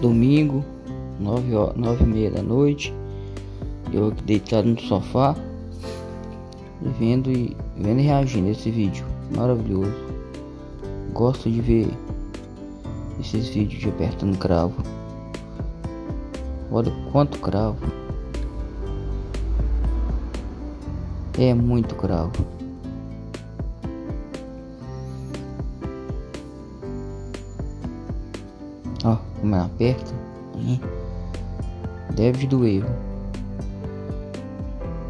domingo, 9 horas, 9 e meia da noite. Eu aqui deitado no sofá vendo e vendo e reagindo a esse vídeo maravilhoso. Gosto de ver esses vídeos de apertando cravo. Olha quanto cravo. É muito cravo. Como ela aperta. Hein? Deve doer.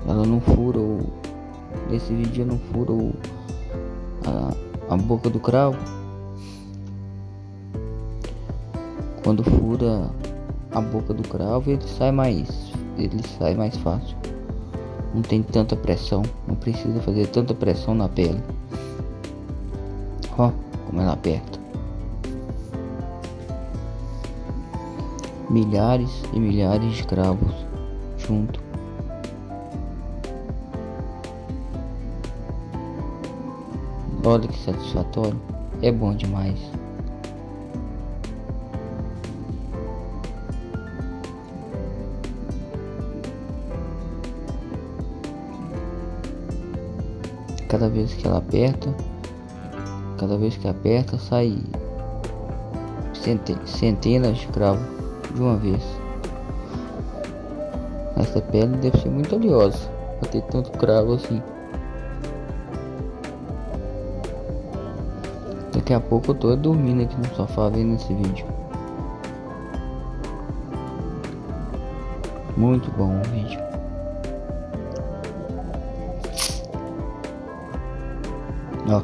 Ela não fura o. Nesse vídeo não fura o. A, a boca do cravo. Quando fura a boca do cravo ele sai mais. Ele sai mais fácil. Não tem tanta pressão. Não precisa fazer tanta pressão na pele. Ó, como ela aperta. Milhares e milhares de cravos junto. Olha que satisfatório, é bom demais. Cada vez que ela aperta, cada vez que aperta, sai centenas de cravos de uma vez. Essa pele deve ser muito oleosa para ter tanto cravo assim. Daqui a pouco eu tô dormindo aqui no sofá vendo esse vídeo. Muito bom o vídeo. Ó.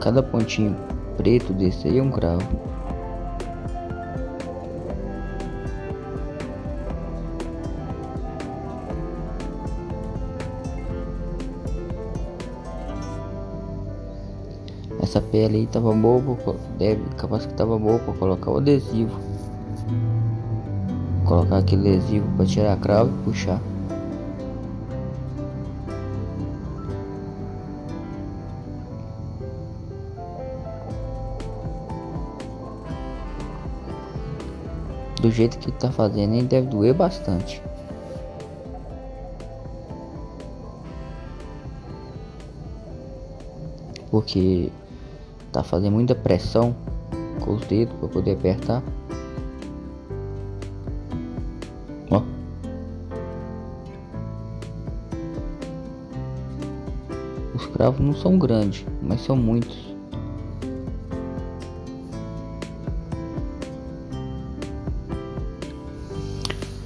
Cada pontinho preto desse aí é um cravo. Essa pele aí tava boa, deve, capaz que tava boa para colocar o adesivo. Colocar aquele adesivo para tirar a cravo e puxar. Do jeito que tá fazendo, deve doer bastante. Porque tá fazendo muita pressão com os dedos para poder apertar. Ó. Os cravos não são grandes, mas são muitos.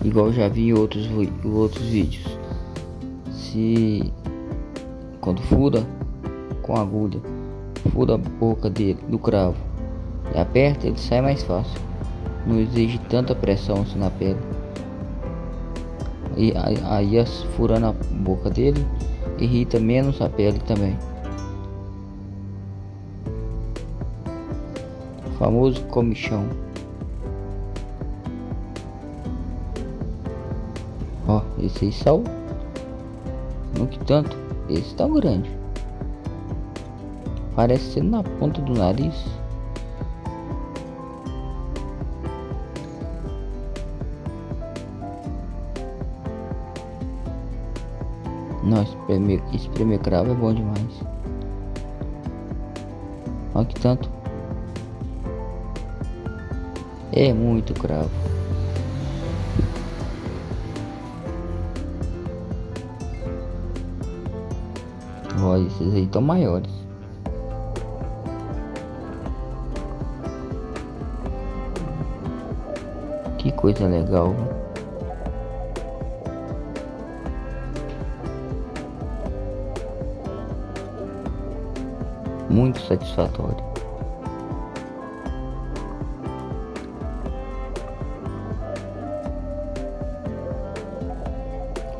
Igual já vi em outros, outros vídeos. Se quando fura com agulha fura a boca dele, do cravo e aperta, ele sai mais fácil. Não exige tanta pressão assim na pele. E aí, furando a boca dele, irrita menos a pele também. O famoso comichão. Ó, esse aí sal. Não que tanto. Esse tá grande. Parece ser na ponta do nariz. Não, espremer, espremer cravo é bom demais. Olha que tanto. É muito cravo. Olha, esses aí estão maiores. Coisa legal. Muito satisfatório.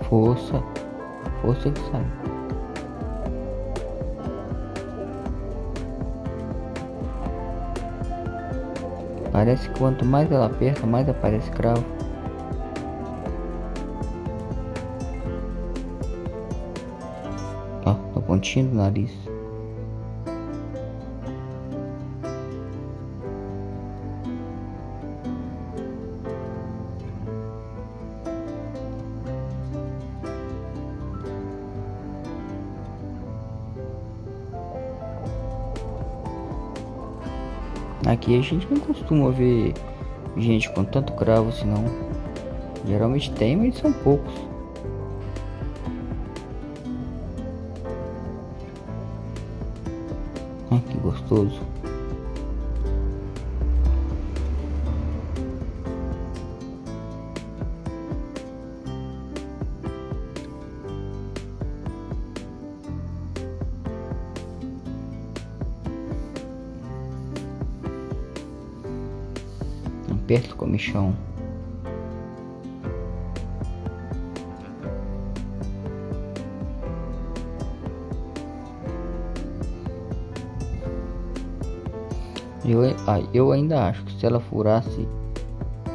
Força, força que sai. Parece que quanto mais ela aperta, mais aparece cravo. Ó, no pontinho do nariz. Aqui a gente não costuma ver gente com tanto cravo assim não. Geralmente tem, mas são poucos. Ah, que gostoso. Perto do comichão. Eu, ah, eu ainda acho que se ela furasse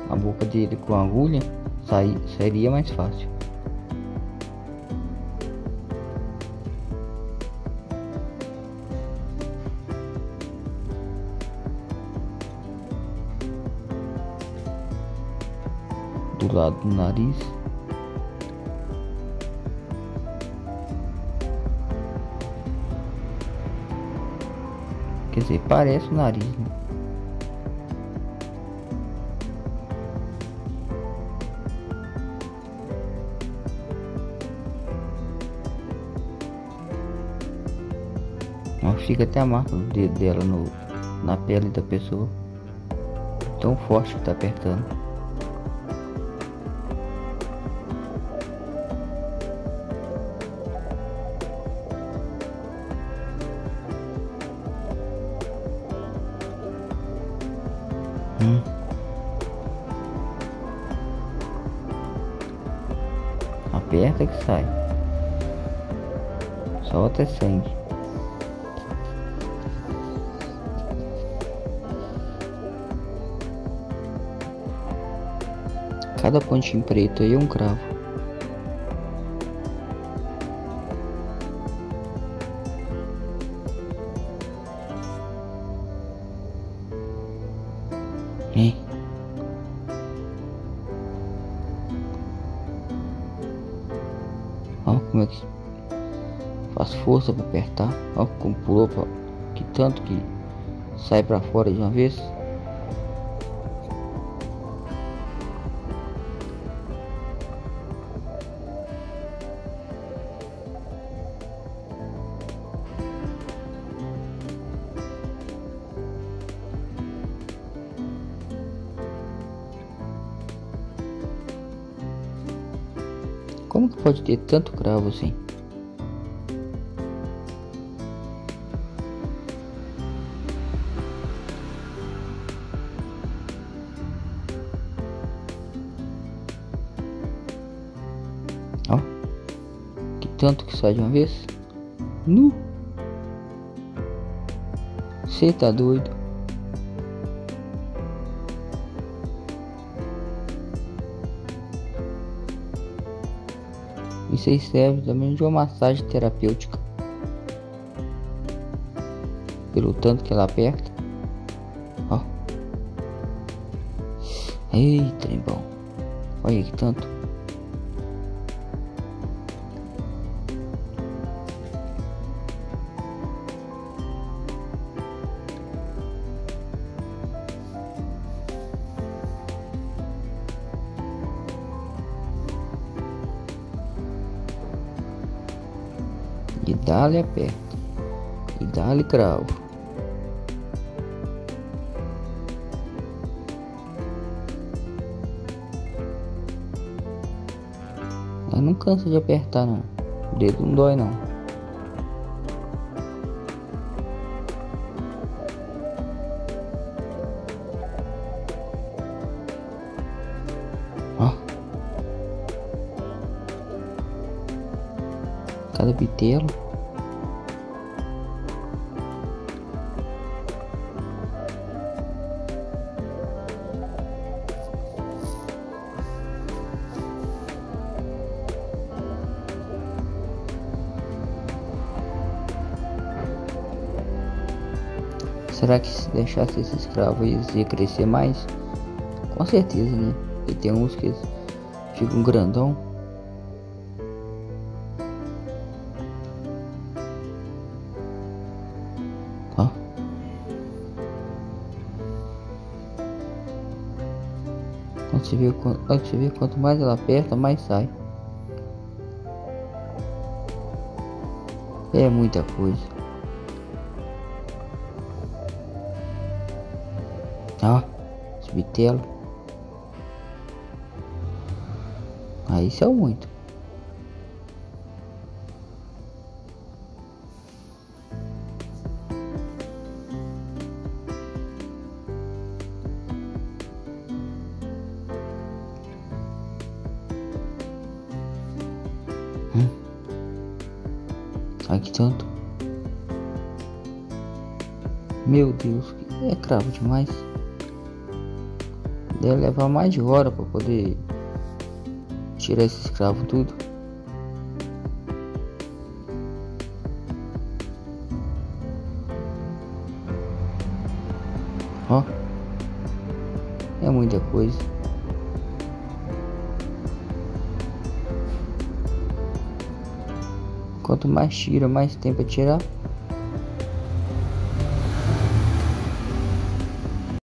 a boca dele com a agulha, sai, seria mais fácil. Do lado do nariz. Quer dizer, parece o nariz, né? fica até a marca do dedo dela no, na pele da pessoa. Tão forte que tá apertando. Aperta que sai. Solta e sangue. Cada pontinho preto aí é um cravo. Como é que faz força para apertar. Ó como pulou que tanto que sai para fora de uma vez. Como pode ter tanto cravo assim? Ó, que tanto que sai de uma vez? Nu! Você tá doido? Aí serve também de uma massagem terapêutica. Pelo tanto que ela aperta. Ó. Eita, bom. Olha que tanto. E dá-lhe aperto e dá-lhe cravo. Mas não cansa de apertar não, o dedo não dói não. Bitelo. Será que se deixasse esse escravo ia crescer mais? Com certeza, né? E tem uns que ficam grandão. Você vê, você vê quanto mais ela aperta, mais sai. É muita coisa. Ó, esse bitelo. Aí são muito. Hum. Ai que tanto. Meu Deus, é cravo demais. Deve levar mais de hora para poder tirar esse escravo tudo. Ó, é muita coisa. Quanto mais tira, mais tempo a tirar.